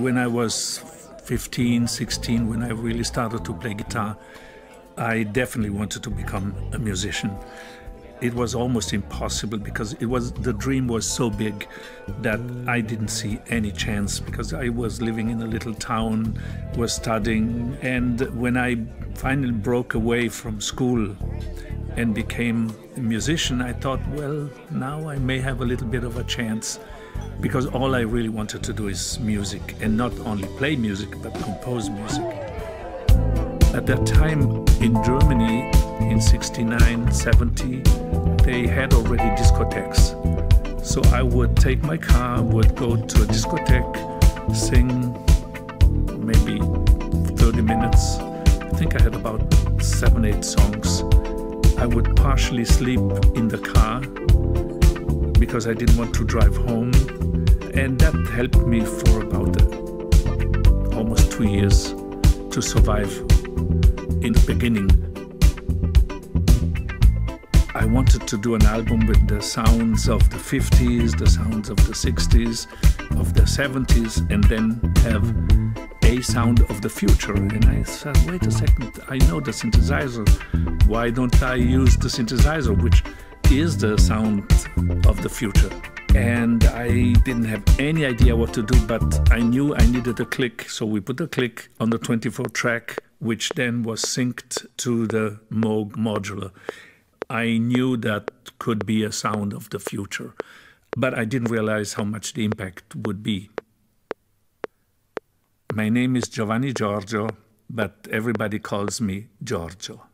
when I was 15, 16, when I really started to play guitar, I definitely wanted to become a musician. It was almost impossible because it was the dream was so big that I didn't see any chance because I was living in a little town, was studying, and when I finally broke away from school and became a musician, I thought, well, now I may have a little bit of a chance because all I really wanted to do is music and not only play music but compose music. At that time in Germany in 69, 70, they had already discotheques. So I would take my car, would go to a discotheque, sing maybe 30 minutes. I think I had about seven, eight songs. I would partially sleep in the car because I didn't want to drive home. And that helped me for about almost two years to survive in the beginning. I wanted to do an album with the sounds of the 50s, the sounds of the 60s, of the 70s, and then have a sound of the future. And I said, wait a second, I know the synthesizer. Why don't I use the synthesizer, which is the sound of the future? And I didn't have any idea what to do, but I knew I needed a click. So we put a click on the 24 track, which then was synced to the Moog modular. I knew that could be a sound of the future, but I didn't realize how much the impact would be. My name is Giovanni Giorgio, but everybody calls me Giorgio.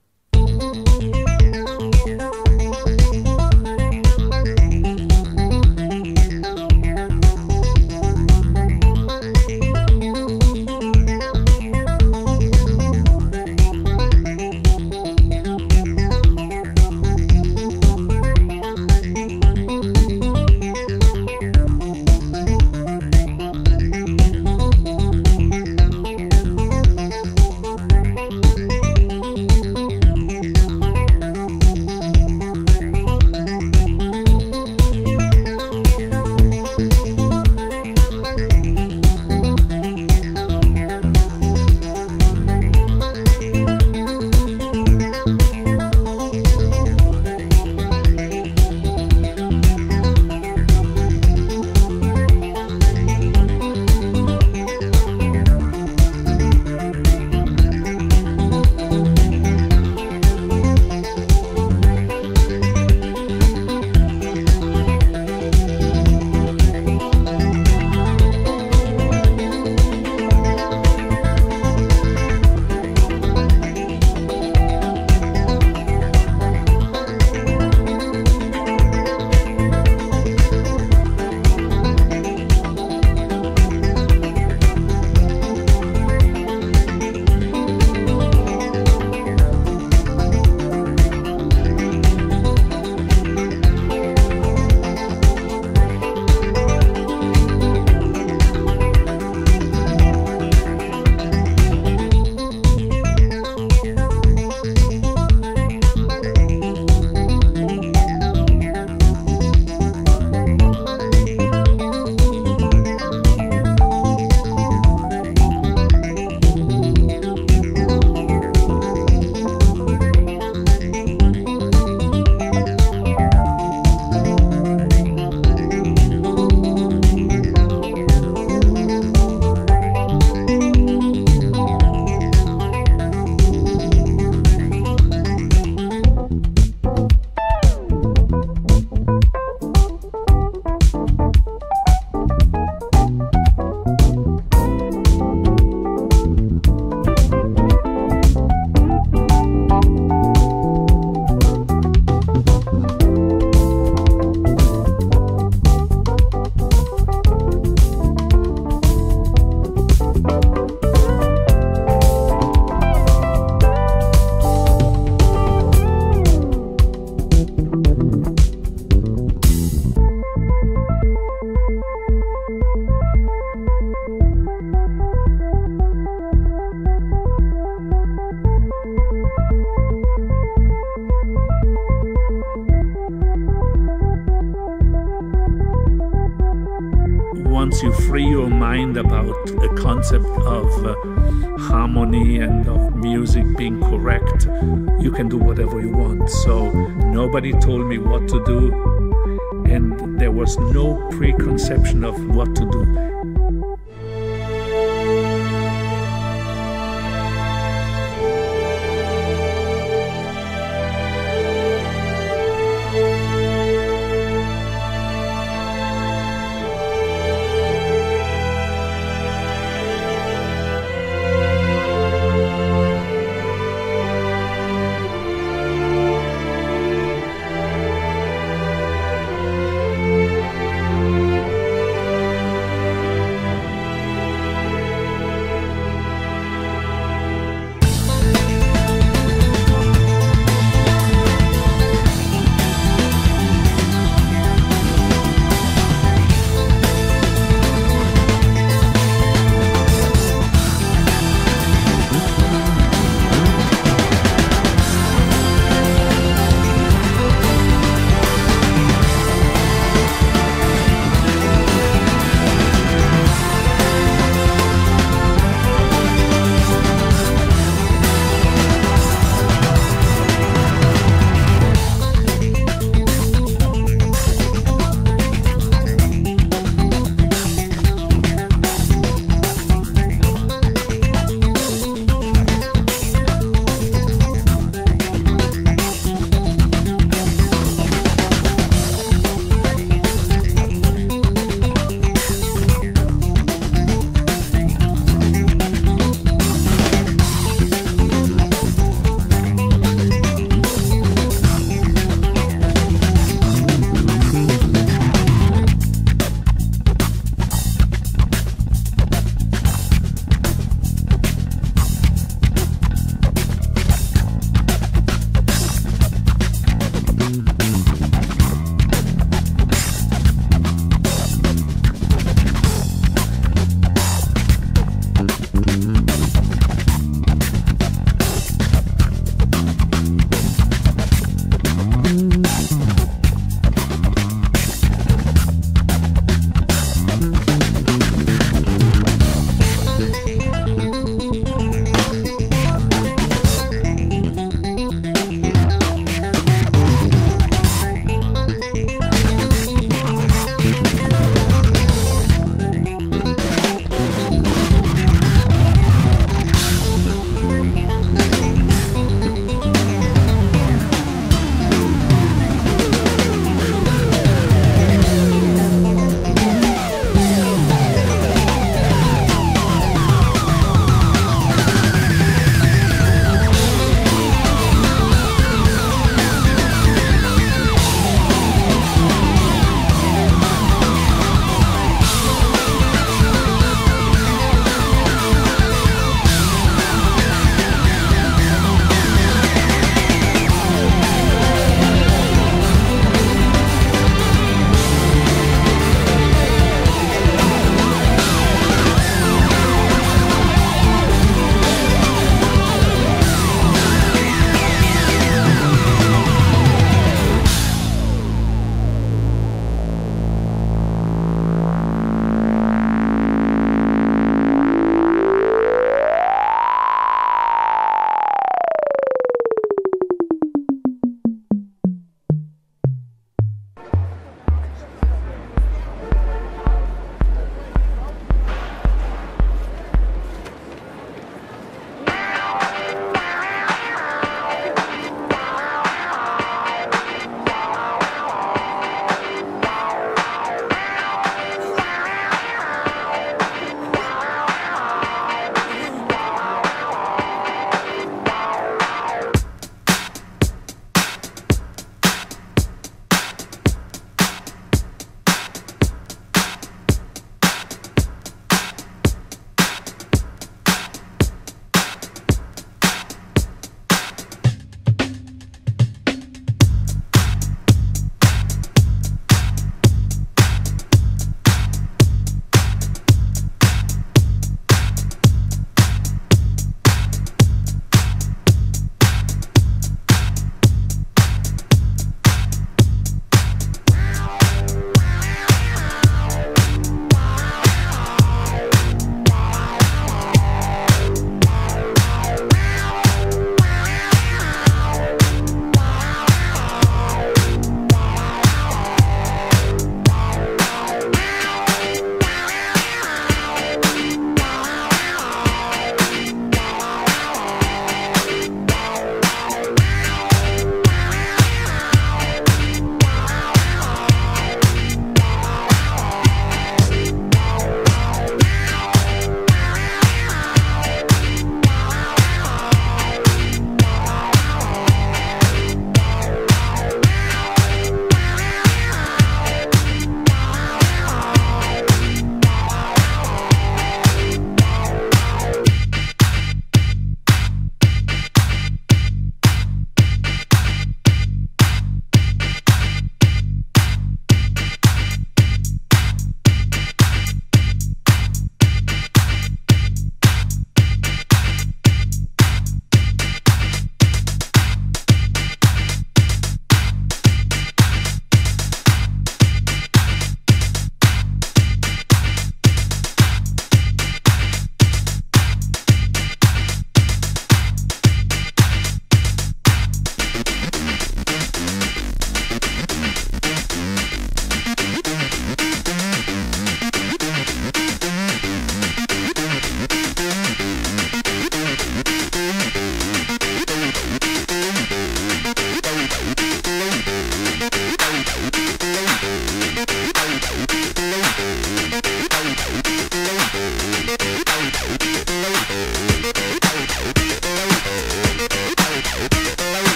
Harmony and of music being correct, you can do whatever you want. So nobody told me what to do, and there was no preconception of what to do.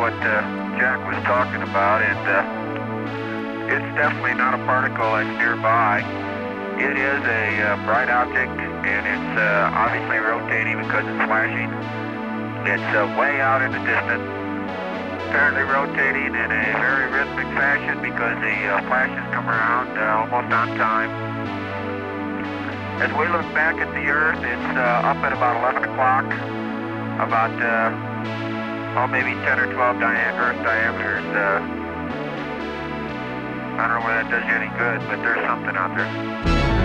What uh, Jack was talking about, and uh, it's definitely not a particle that's nearby. It is a uh, bright object, and it's uh, obviously rotating because it's flashing. It's uh, way out in the distance, apparently rotating in a very rhythmic fashion because the uh, flashes come around almost on time. As we look back at the Earth, it's up at about 11 o'clock, about oh, maybe 10 or 12 dia Earth diameters. Uh, I don't know whether that does you any good, but there's something out there.